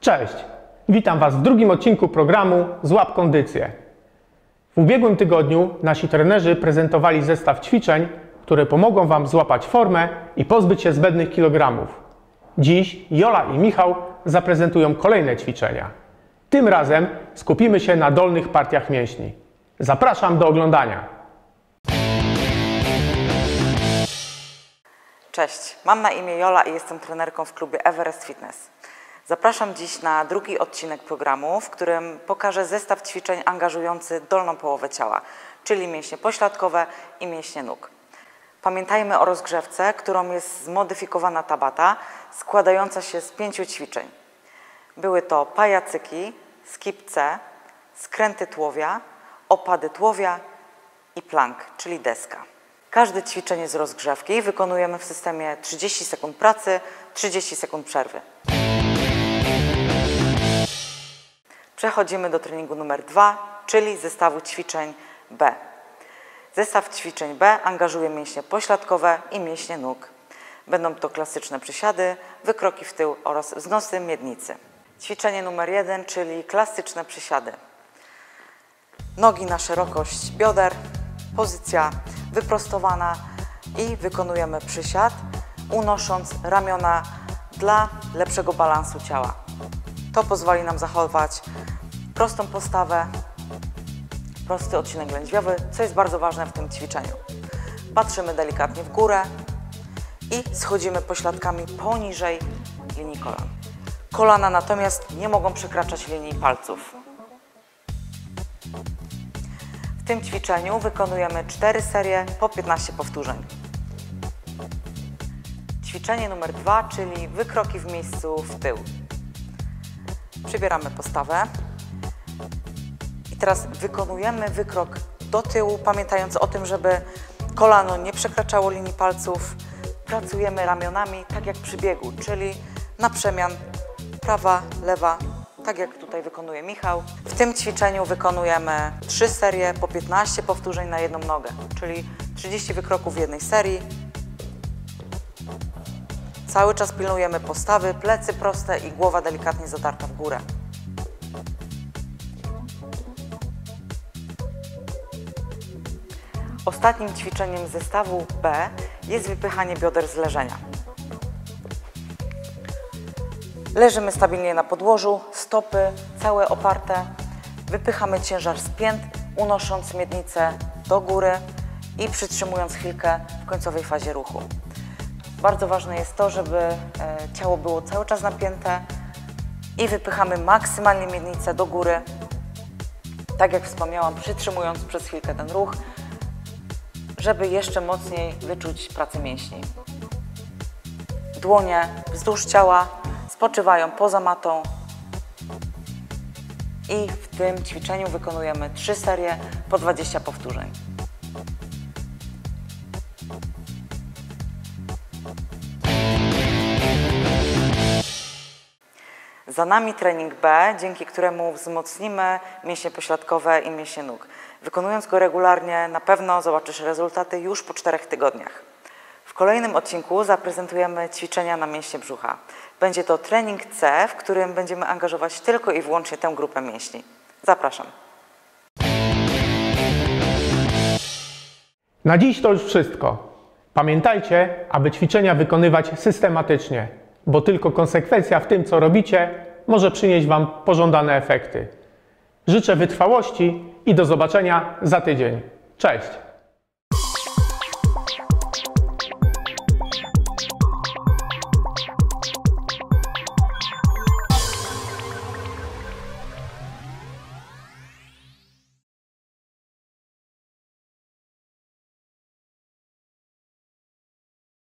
Cześć! Witam Was w drugim odcinku programu Złap Kondycję. W ubiegłym tygodniu nasi trenerzy prezentowali zestaw ćwiczeń, które pomogą Wam złapać formę i pozbyć się zbędnych kilogramów. Dziś Jola i Michał zaprezentują kolejne ćwiczenia. Tym razem skupimy się na dolnych partiach mięśni. Zapraszam do oglądania. Cześć, mam na imię Jola i jestem trenerką w klubie Everest Fitness. Zapraszam dziś na drugi odcinek programu, w którym pokażę zestaw ćwiczeń angażujący dolną połowę ciała, czyli mięśnie pośladkowe i mięśnie nóg. Pamiętajmy o rozgrzewce, którą jest zmodyfikowana tabata, składająca się z pięciu ćwiczeń. Były to pajacyki, skipce, skręty tułowia, opady tułowia i plank, czyli deska. Każde ćwiczenie z rozgrzewki wykonujemy w systemie 30 sekund pracy, 30 sekund przerwy. Przechodzimy do treningu numer dwa, czyli zestawu ćwiczeń B. Zestaw ćwiczeń B angażuje mięśnie pośladkowe i mięśnie nóg. Będą to klasyczne przysiady, wykroki w tył oraz wznosy miednicy. Ćwiczenie numer jeden, czyli klasyczne przysiady. Nogi na szerokość bioder, pozycja wyprostowana i wykonujemy przysiad, unosząc ramiona dla lepszego balansu ciała. To pozwoli nam zachować prostą postawę, prosty odcinek lędźwiowy, co jest bardzo ważne w tym ćwiczeniu. Patrzymy delikatnie w górę i schodzimy pośladkami poniżej linii kolan. Kolana natomiast nie mogą przekraczać linii palców. W tym ćwiczeniu wykonujemy 4 serie po 15 powtórzeń. Ćwiczenie numer 2, czyli wykroki w miejscu w tył. Przybieramy postawę. Teraz wykonujemy wykrok do tyłu, pamiętając o tym, żeby kolano nie przekraczało linii palców. Pracujemy ramionami, tak jak przy biegu, czyli na przemian prawa, lewa, tak jak tutaj wykonuje Michał. W tym ćwiczeniu wykonujemy 3 serie po 15 powtórzeń na jedną nogę, czyli 30 wykroków w jednej serii. Cały czas pilnujemy postawy, plecy proste i głowa delikatnie zadarta w górę. Ostatnim ćwiczeniem zestawu B jest wypychanie bioder z leżenia. Leżymy stabilnie na podłożu, stopy całe oparte. Wypychamy ciężar z pięt, unosząc miednicę do góry i przytrzymując chwilkę w końcowej fazie ruchu. Bardzo ważne jest to, żeby e, ciało było cały czas napięte i wypychamy maksymalnie miednicę do góry. Tak jak wspomniałam, przytrzymując przez chwilkę ten ruch, żeby jeszcze mocniej wyczuć pracę mięśni. Dłonie wzdłuż ciała spoczywają poza matą i w tym ćwiczeniu wykonujemy 3 serie po 20 powtórzeń. Za nami trening B, dzięki któremu wzmocnimy mięśnie pośladkowe i mięśnie nóg. Wykonując go regularnie, na pewno zobaczysz rezultaty już po 4 tygodniach. W kolejnym odcinku zaprezentujemy ćwiczenia na mięśnie brzucha. Będzie to trening C, w którym będziemy angażować tylko i wyłącznie tę grupę mięśni. Zapraszam. Na dziś to już wszystko. Pamiętajcie, aby ćwiczenia wykonywać systematycznie, bo tylko konsekwencja w tym, co robicie, może przynieść Wam pożądane efekty. Życzę wytrwałości i do zobaczenia za tydzień. Cześć!